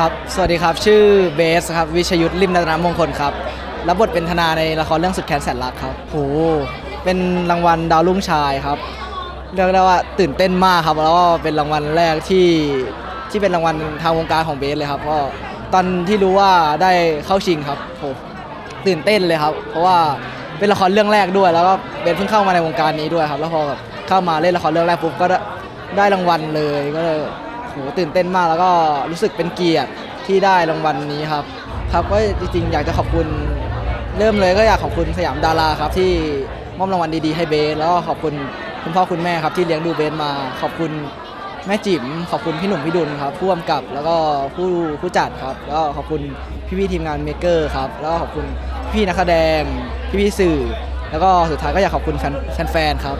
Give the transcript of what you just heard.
ครับ สวัสดีครับ ชื่อเบสครับ วิชยุทธลิมรัตนมงคลครับ รับบทเป็นธนาในละครเรื่องสุดแค้นแสนรักครับโหเป็นรางวัลดาวรุ่งชายครับ เรียกได้ว่าตื่นเต้นมากครับ แล้วก็เป็นรางวัลแรกที่ที่เป็นรางวัลทางวงการของเบสเลยครับ ก็ตอนที่รู้ว่าได้เข้าชิงครับโหตื่นเต้นเลยครับ เพราะว่าเป็นละครเรื่องแรกด้วย แล้วก็เบสเพิ่งเข้ามาในวงการนี้ด้วยครับ แล้วพอแบบเข้ามาเล่นละครเรื่องแรกปุ๊บก็ได้รางวัลเลย ก็เลย โหตื่นเต้นมากแล้วก็รู้สึกเป็นเกียรติที่ได้รางวัลนี้ครับ ครับก็จริงๆ อยากจะขอบคุณเริ่มเลยก็อยากขอบคุณสยามดาราครับที่มอบรางวัลดีๆให้เบสแล้วก็ขอบคุณคุณพ่อคุณแม่ครับที่เลี้ยงดูเบสมา ขอบคุณแม่จิ๋มขอบคุณพี่หนุ่มพี่ดุลครับผู้กำกับแล้วก็ผู้ผู้จัดครับแล้วก็ขอบคุณพี่ๆทีมงานเมเกอร์ครับแล้วก็ขอบคุณพี่นักแสดงพี่ๆสื่อ แล้วก็สุดท้ายก็อยากขอบคุณแฟนแฟนๆครับ